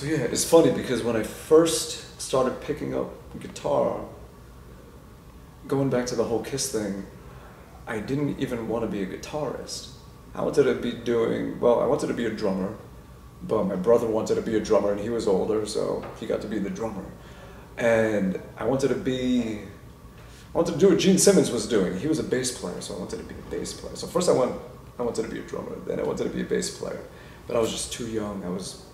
So yeah, it's funny because when I first started picking up guitar, going back to the whole Kiss thing, I didn't even want to be a guitarist. I wanted to be doing well. I wanted to be a drummer, but my brother wanted to be a drummer, and he was older, so he got to be the drummer. And I wanted to be, I wanted to do what Gene Simmons was doing. He was a bass player, so I wanted to be a bass player. So first I went, I wanted to be a drummer. Then I wanted to be a bass player, but I was just too young. I was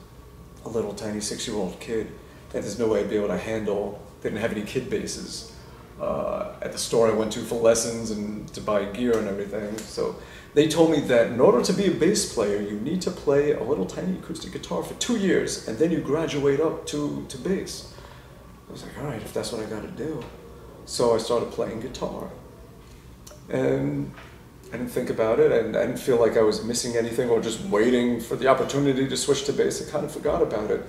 a little tiny six-year-old kid, and there's no way I'd be able to handle. They didn't have any kid basses. uh, at the store I went to for lessons and to buy gear and everything. So they told me that in order to be a bass player, you need to play a little tiny acoustic guitar for two years, and then you graduate up to, to bass. I was like, all right, if that's what I got to do. So I started playing guitar. And I didn't think about it, and I didn't feel like I was missing anything or just waiting for the opportunity to switch to bass. I kind of forgot about it.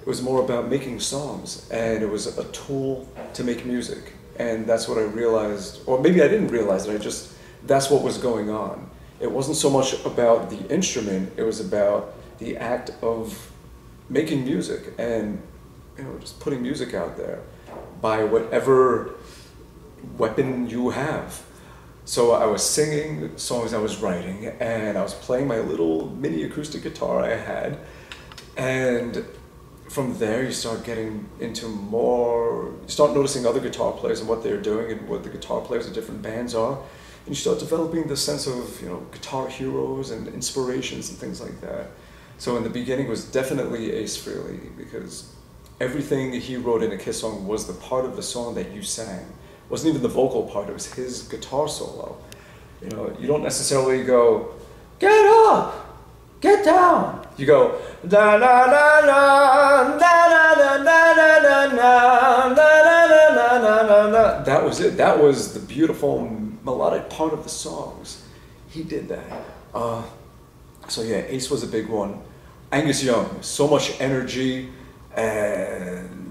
It was more about making songs, and it was a tool to make music. And that's what I realized, or maybe I didn't realize it, I just, that's what was going on. It wasn't so much about the instrument, it was about the act of making music and you know, just putting music out there by whatever weapon you have. So I was singing songs I was writing, and I was playing my little mini acoustic guitar I had, and from there you start getting into more, you start noticing other guitar players and what they're doing and what the guitar players of different bands are, and you start developing the sense of you know guitar heroes and inspirations and things like that. So in the beginning it was definitely Ace Frehley because everything he wrote in a Kiss song was the part of the song that you sang. Wasn't even the vocal part, it was his guitar solo. You know, you don't necessarily go, get up, get down. You go, da da da, da da da da da da da da da da da da da. That was it. That was the beautiful melodic part of the songs. He did that. Uh, so yeah, Ace was a big one. Angus Young, so much energy, and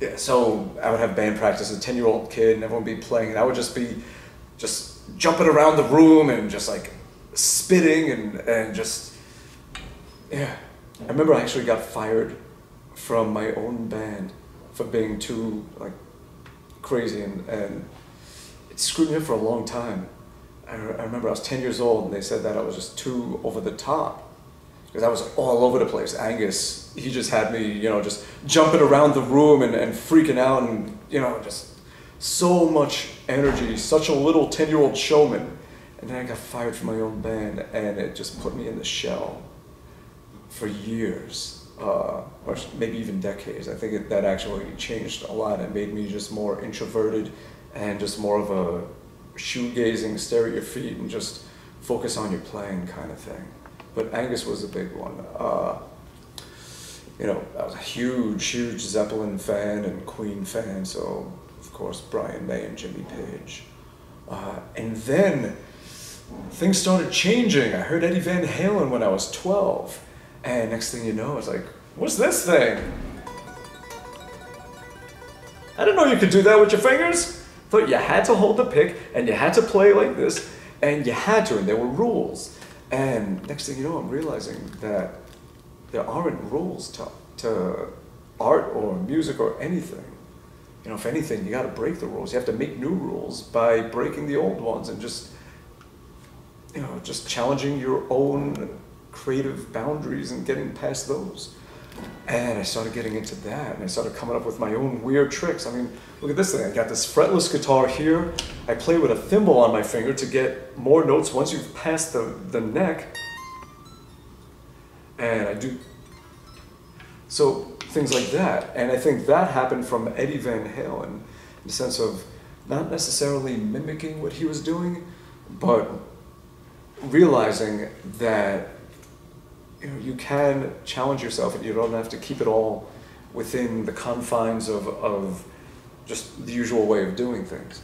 yeah, so I would have band practice a 10 year old kid and everyone would be playing and I would just be just jumping around the room and just like spitting and, and just, yeah. I remember I actually got fired from my own band for being too like crazy and, and it screwed me up for a long time. I, I remember I was 10 years old and they said that I was just too over the top because I was all over the place. Angus, he just had me, you know, just jumping around the room and, and freaking out and, you know, just so much energy, such a little 10 year old showman. And then I got fired from my own band and it just put me in the shell for years, uh, or maybe even decades. I think it, that actually changed a lot. It made me just more introverted and just more of a shoegazing, stare at your feet and just focus on your playing kind of thing but Angus was a big one. Uh, you know, I was a huge, huge Zeppelin fan and Queen fan, so of course Brian May and Jimmy Page. Uh, and then things started changing. I heard Eddie Van Halen when I was 12, and next thing you know, I was like, what's this thing? I didn't know you could do that with your fingers. Thought you had to hold the pick and you had to play like this, and you had to, and there were rules. And next thing you know, I'm realizing that there aren't rules to, to art or music or anything. You know, if anything, you got to break the rules. You have to make new rules by breaking the old ones and just, you know, just challenging your own creative boundaries and getting past those. And I started getting into that, and I started coming up with my own weird tricks. I mean, look at this thing. I got this fretless guitar here. I play with a thimble on my finger to get more notes once you've passed the, the neck. And I do so things like that. And I think that happened from Eddie Van Halen in the sense of not necessarily mimicking what he was doing, but realizing that you know, you can challenge yourself and you don't have to keep it all within the confines of, of just the usual way of doing things.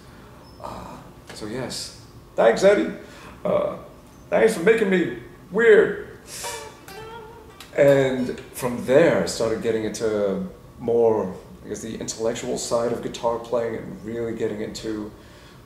Uh, so yes, thanks Eddie. Uh, thanks for making me weird. And from there, I started getting into more, I guess, the intellectual side of guitar playing and really getting into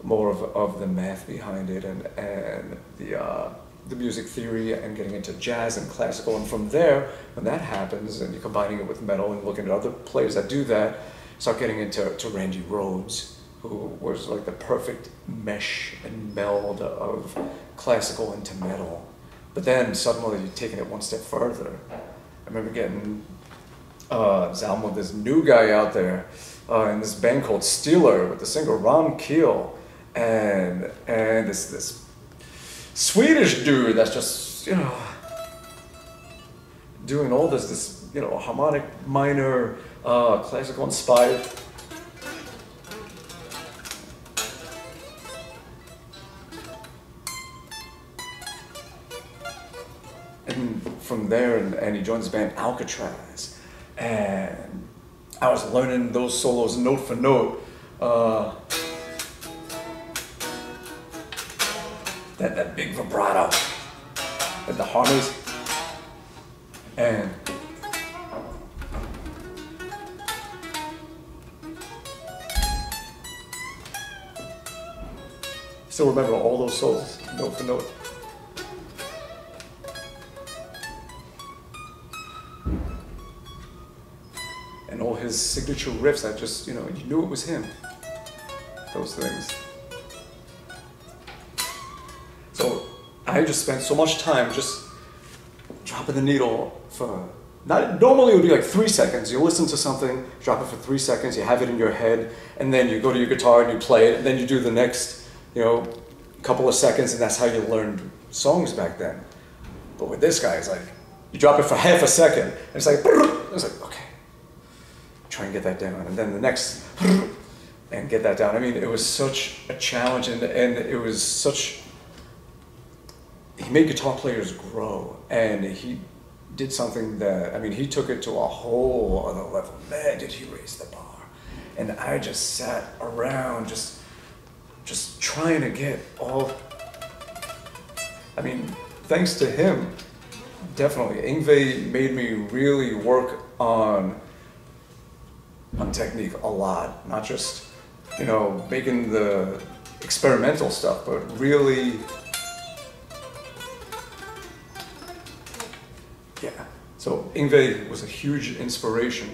more of, of the math behind it and, and the, uh, the music theory and getting into jazz and classical. And from there, when that happens and you're combining it with metal and looking at other players that do that, start getting into to Randy Rhoads, who was like the perfect mesh and meld of classical into metal. But then suddenly you're taking it one step further. I remember getting uh, Zalma, this new guy out there uh, in this band called Steeler with the singer Ron Keel and and this this Swedish dude that's just you know doing all this this you know harmonic minor uh, classical inspired and from there and, and he joins the band Alcatrazz. And I was learning those solos note for note uh, that, that big vibrato. That the harmonies and still remember all those solos note for note. And all his signature riffs that just you know you knew it was him. Those things I just spent so much time just dropping the needle for not normally it would be like three seconds. You listen to something, drop it for three seconds, you have it in your head, and then you go to your guitar and you play it, and then you do the next, you know, couple of seconds, and that's how you learned songs back then. But with this guy, it's like you drop it for half a second, and it's like it's like okay, try and get that down, and then the next and get that down. I mean, it was such a challenge, and and it was such he made guitar players grow and he did something that I mean he took it to a whole other level. Man, did he raise the bar. And I just sat around just just trying to get all I mean, thanks to him, definitely. Yngwie made me really work on on technique a lot. Not just, you know, making the experimental stuff, but really Yeah. So Yngwie was a huge inspiration.